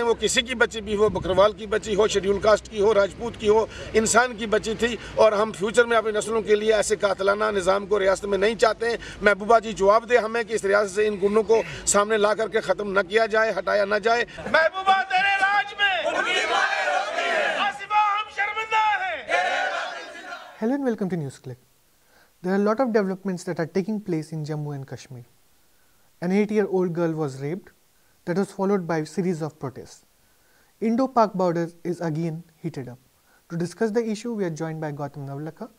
वो किसी की बच्ची भी हो, बकरवाल की बच्ची हो शेड्यूल कास्ट की हो, राजपूत की हो, इंसान की बच्ची थी, और हम फ्यूचर में अपनी नस्लों के लिए ऐसे कातलाना निज़ाम को रियासत में नहीं चाहते हैं। महबूबा जी जवाब दे हमें कि इस रियासत से इन गुंडों को सामने ला करके ख़त्म न किया जाए, हटाया न जाए। महबूबा तेरे राज में are a lot of developments that are taking place in Jammu and Kashmir. An 8-year-old girl was raped that was followed by a series of protests. Indo-Pak border is again heated up. To discuss the issue, we are joined by Gautam Navlakha,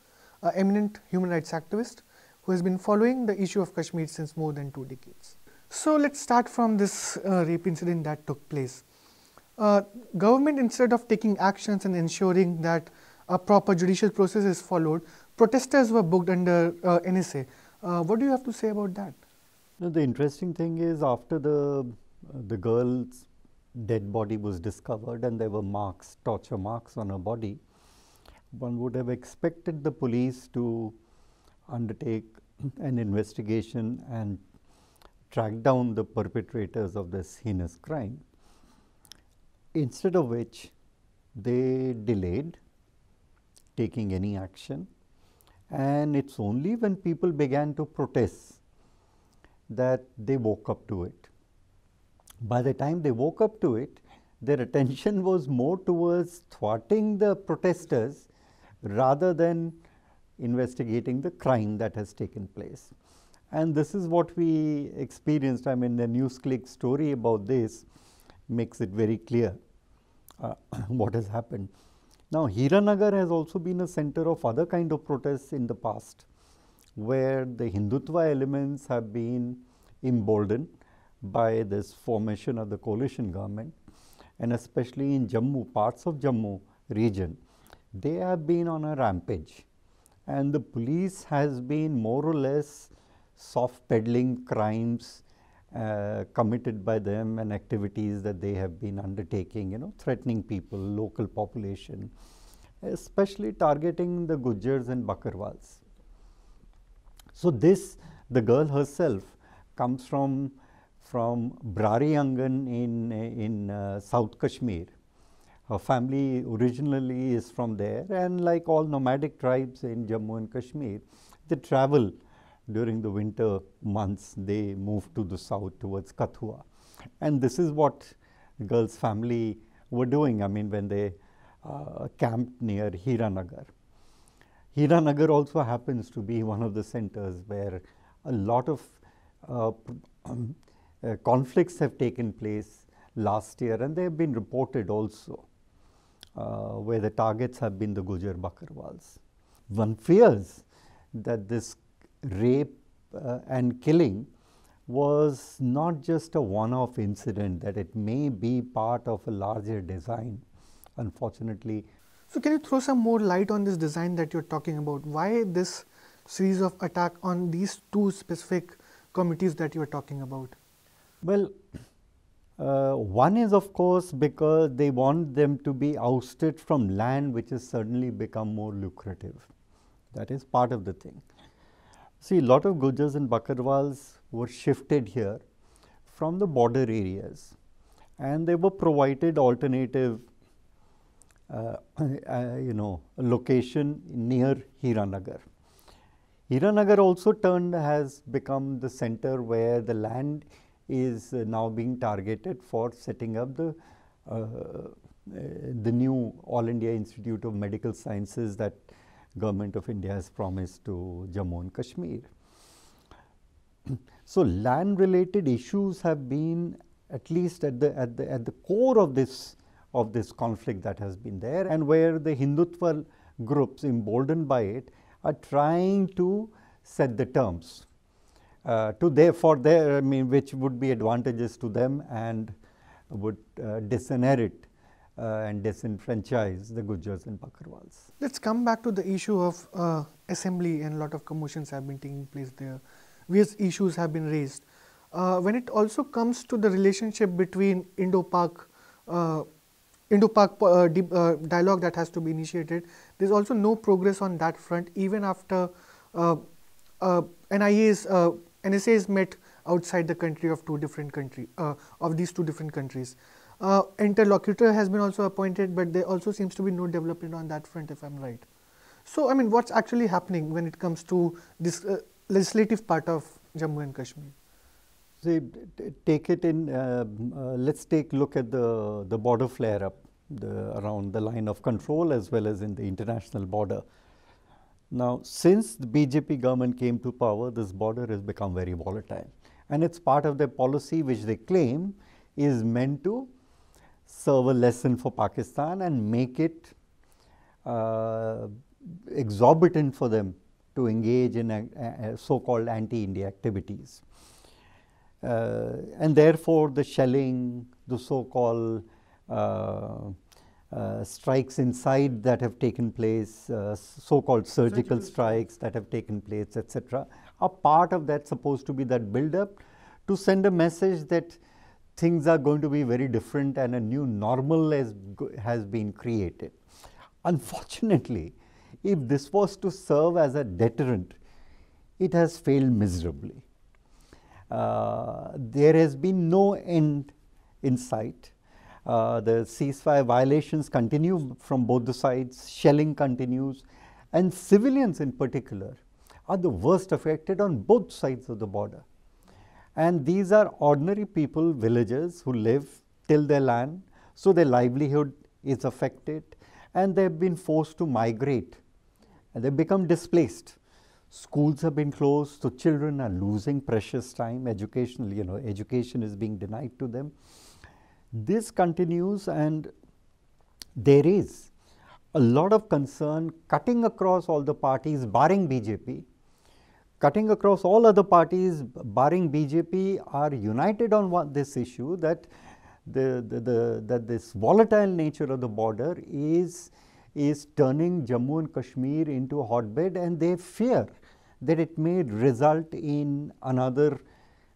an eminent human rights activist who has been following the issue of Kashmir since more than two decades. So let's start from this uh, rape incident that took place. Uh, government instead of taking actions and ensuring that a proper judicial process is followed, protesters were booked under uh, NSA. Uh, what do you have to say about that? No, the interesting thing is after the the girl's dead body was discovered and there were marks, torture marks on her body, one would have expected the police to undertake an investigation and track down the perpetrators of this heinous crime. Instead of which, they delayed taking any action and it's only when people began to protest that they woke up to it. By the time they woke up to it, their attention was more towards thwarting the protesters rather than investigating the crime that has taken place. And this is what we experienced. I mean, the NewsClick story about this makes it very clear uh, what has happened. Now, Hiranagar has also been a center of other kind of protests in the past, where the Hindutva elements have been emboldened by this formation of the coalition government, and especially in Jammu, parts of Jammu region, they have been on a rampage, and the police has been more or less soft peddling crimes uh, committed by them and activities that they have been undertaking, you know, threatening people, local population, especially targeting the Gujars and Bakarwals. So this, the girl herself comes from from Brari Angan in, in uh, South Kashmir. Her family originally is from there and like all nomadic tribes in Jammu and Kashmir, they travel during the winter months, they move to the south towards Kathua. And this is what the girl's family were doing, I mean when they uh, camped near Hiranagar. Hiranagar also happens to be one of the centers where a lot of uh, uh, conflicts have taken place last year and they have been reported also uh, where the targets have been the Gujar Bakarwals. One fears that this rape uh, and killing was not just a one-off incident, that it may be part of a larger design. Unfortunately, So can you throw some more light on this design that you're talking about? Why this series of attack on these two specific committees that you're talking about? Well, uh, one is of course because they want them to be ousted from land which has suddenly become more lucrative. That is part of the thing. See, a lot of Gujars and Bakarwals were shifted here from the border areas and they were provided alternative uh, uh, you know, location near Hiranagar. Hiranagar also turned has become the center where the land is uh, now being targeted for setting up the uh, uh, the new All India Institute of Medical Sciences that government of India has promised to Jammu and Kashmir. so land related issues have been at least at the at the at the core of this of this conflict that has been there and where the Hindutva groups emboldened by it are trying to set the terms to their for their I mean which would be advantages to them and would uh, disinherit uh, and disenfranchise the Gujars and Bakarwals. Let's come back to the issue of uh, assembly and a lot of commotions have been taking place there. Various issues have been raised. Uh, when it also comes to the relationship between Indo-Pak uh, Indo-Pak uh, di uh, dialogue that has to be initiated, there is also no progress on that front even after uh, NIA's, is met outside the country of two different country of these two different countries. uh, interlocutor has been also appointed, but there also seems to be no development on that front, if I'm right. So, I mean, what's actually happening when it comes to this uh, legislative part of Jammu and Kashmir? See, take it in, uh, uh, let's take a look at the, the border flare up the, around the line of control as well as in the international border. Now, since the BJP government came to power, this border has become very volatile. And it's part of their policy which they claim is meant to serve a lesson for Pakistan and make it uh, exorbitant for them to engage in so-called anti-India activities. Uh, and therefore, the shelling, the so-called uh, strikes inside that have taken place, uh, so-called surgical, surgical strikes that have taken place, etc., are part of that supposed to be that build-up to send a message that things are going to be very different and a new normal has, has been created. Unfortunately, if this was to serve as a deterrent, it has failed miserably. Uh, there has been no end in sight. Uh, the ceasefire violations continue from both the sides, shelling continues, and civilians in particular are the worst affected on both sides of the border. And these are ordinary people, villagers who live till their land, so their livelihood is affected. And they have been forced to migrate. And they become displaced. Schools have been closed, so children are losing precious time, educational, you know, education is being denied to them. This continues and there is a lot of concern cutting across all the parties barring BJP cutting across all other parties barring BJP are united on this issue that the, the, the, that this volatile nature of the border is, is turning Jammu and Kashmir into a hotbed and they fear that it may result in another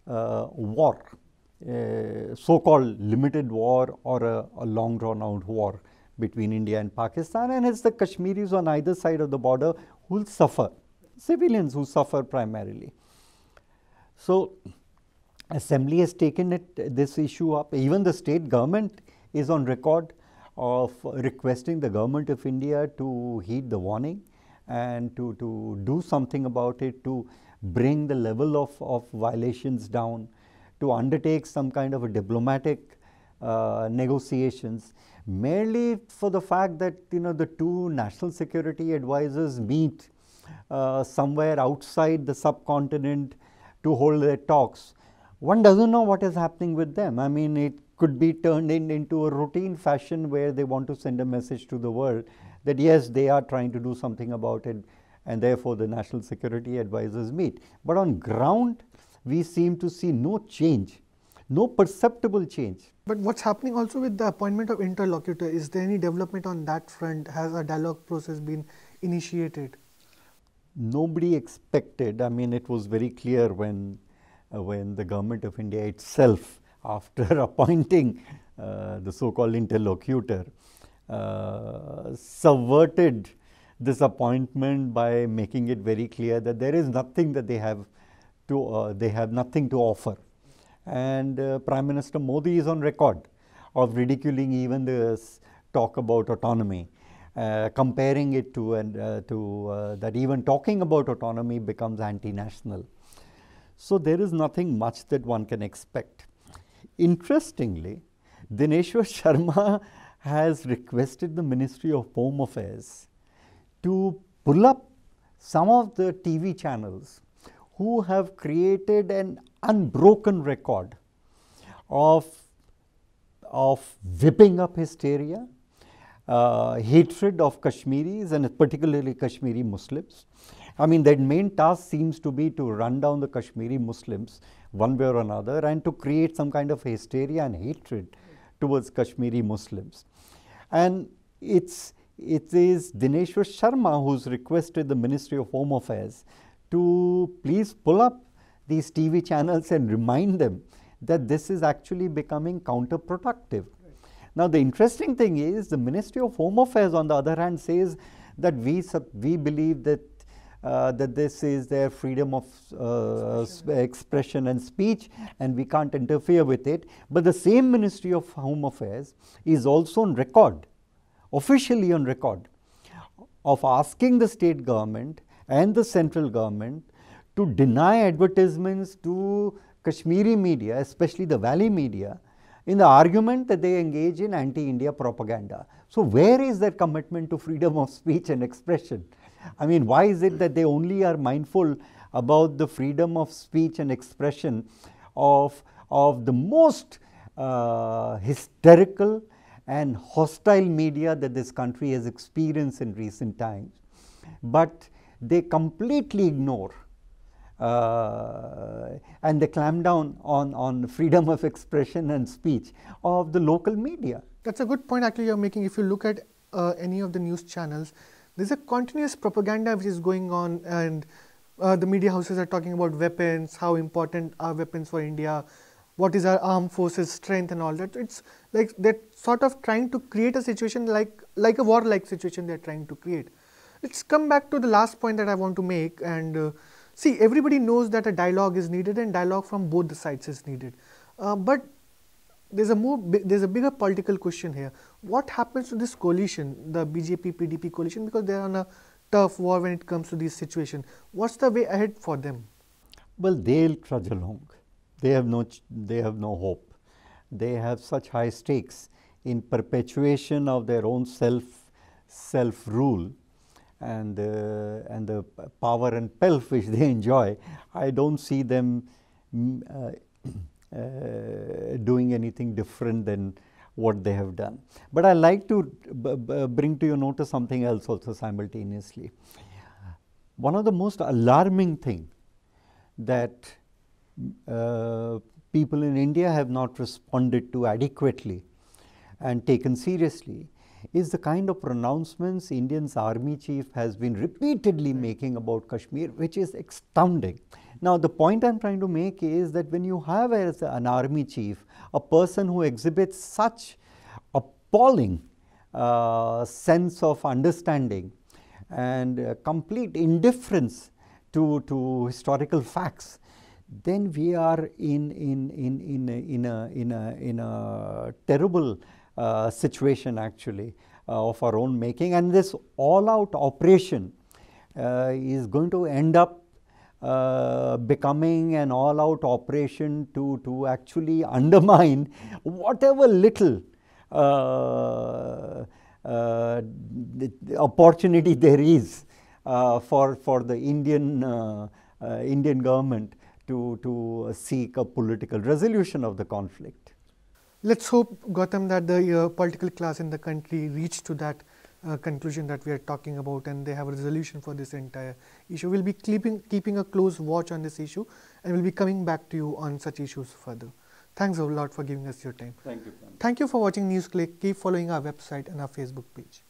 uh, war, uh, so-called limited war or a, a long drawn out war between India and Pakistan and it's the Kashmiris on either side of the border who will suffer civilians who suffer primarily. So, assembly has taken it, this issue up. Even the state government is on record of requesting the government of India to heed the warning and to, to do something about it, to bring the level of, of violations down, to undertake some kind of a diplomatic uh, negotiations merely for the fact that you know the two national security advisors meet uh, somewhere outside the subcontinent to hold their talks. One doesn't know what is happening with them. I mean, it could be turned in, into a routine fashion where they want to send a message to the world that yes, they are trying to do something about it and therefore the national security advisors meet. But on ground, we seem to see no change, no perceptible change. But what's happening also with the appointment of interlocutor? Is there any development on that front? Has a dialogue process been initiated? nobody expected, I mean, it was very clear when, uh, when the government of India itself, after appointing uh, the so-called interlocutor, uh, subverted this appointment by making it very clear that there is nothing that they have to, uh, they have nothing to offer. And uh, Prime Minister Modi is on record of ridiculing even this talk about autonomy uh, comparing it to, and, uh, to uh, that even talking about autonomy becomes anti-national. So there is nothing much that one can expect. Interestingly, Dineshwar Sharma has requested the Ministry of Home Affairs to pull up some of the TV channels who have created an unbroken record of, of whipping up hysteria, uh, hatred of Kashmiris and particularly Kashmiri Muslims. I mean, their main task seems to be to run down the Kashmiri Muslims one way or another and to create some kind of hysteria and hatred towards Kashmiri Muslims. And it's, it is Dineshwar Sharma who's requested the Ministry of Home Affairs to please pull up these TV channels and remind them that this is actually becoming counterproductive. Now, the interesting thing is the Ministry of Home Affairs on the other hand says that we, we believe that uh, that this is their freedom of uh, expression. expression and speech and we can't interfere with it. But the same Ministry of Home Affairs is also on record, officially on record, of asking the state government and the central government to deny advertisements to Kashmiri media, especially the Valley media, in the argument that they engage in anti-India propaganda. So where is their commitment to freedom of speech and expression? I mean, why is it that they only are mindful about the freedom of speech and expression of, of the most uh, hysterical and hostile media that this country has experienced in recent times, but they completely ignore uh, and they clamp down on, on freedom of expression and speech of the local media. That's a good point actually you're making. If you look at uh, any of the news channels, there's a continuous propaganda which is going on and uh, the media houses are talking about weapons, how important are weapons for India, what is our armed forces strength and all that. It's like they're sort of trying to create a situation like, like a war-like situation they're trying to create. Let's come back to the last point that I want to make and uh, see everybody knows that a dialogue is needed and dialogue from both the sides is needed. Uh, but there's a more there's a bigger political question here. What happens to this coalition, the BJP PDP coalition, because they're on a tough war when it comes to this situation. What's the way ahead for them? Well, they'll trudge along. They have no they have no hope. They have such high stakes in perpetuation of their own self self rule and uh, and the power and pelf which they enjoy. I don't see them. Mm, uh, uh, doing anything different than what they have done. But I like to bring to your notice something else also simultaneously. One of the most alarming thing that uh, people in India have not responded to adequately and taken seriously is the kind of pronouncements Indian's army chief has been repeatedly making about Kashmir, which is astounding. Now, the point I am trying to make is that when you have as an army chief a person who exhibits such appalling uh, sense of understanding and uh, complete indifference to, to historical facts, then we are in, in, in, in, a, in, a, in, a, in a terrible uh, situation actually uh, of our own making and this all out operation uh, is going to end up uh, becoming an all out operation to, to actually undermine whatever little uh, uh, opportunity there is for, for the Indian, Indian government to, to seek a political resolution of the conflict. Let's hope, Gautam, that the political class in the country reach to that uh, conclusion that we are talking about and they have a resolution for this entire issue. We'll be keeping, keeping a close watch on this issue and we'll be coming back to you on such issues further. Thanks a lot for giving us your time. Thank you. Thank you for watching NewsClick. Keep following our website and our Facebook page.